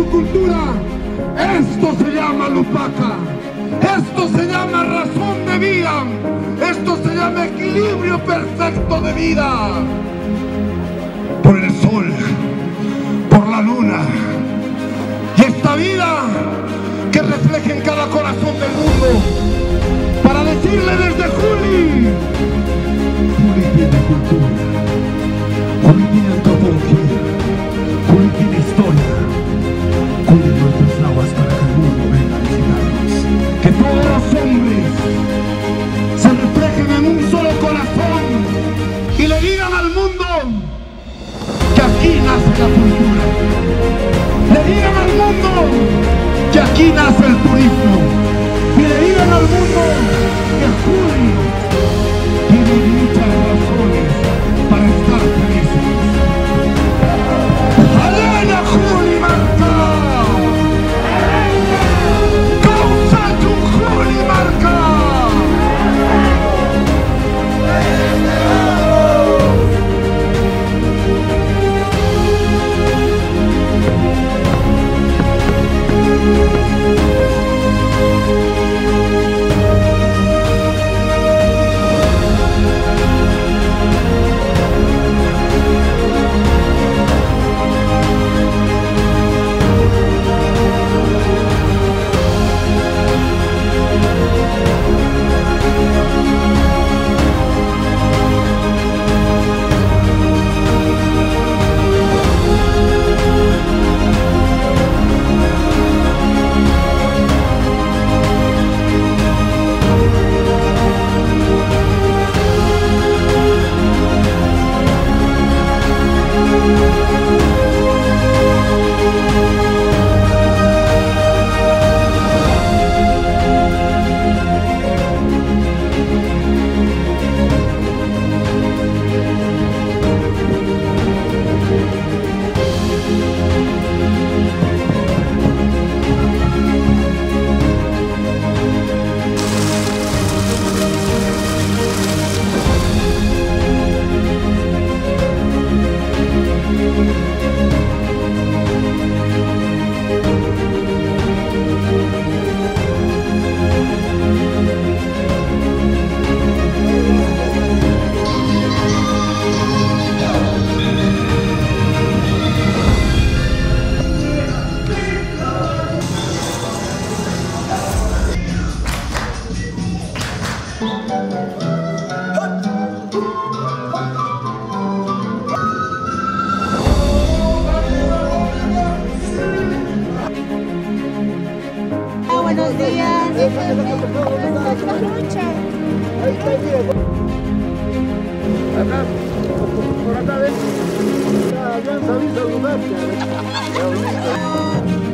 tu cultura. Esto se llama Lupaca. Esto se llama razón de vida. Esto se llama equilibrio perfecto de vida. Por el sol, por la luna. Y esta vida que refleje en cada corazón del mundo. Para decirle desde Juli. Juli tiene cultura. Todos los hombres se reflejen en un solo corazón y le digan al mundo que aquí nace la cultura. Le digan al mundo que aquí nace el turismo. Y le digan al mundo que por acá ven. Ya, sabí saludarte.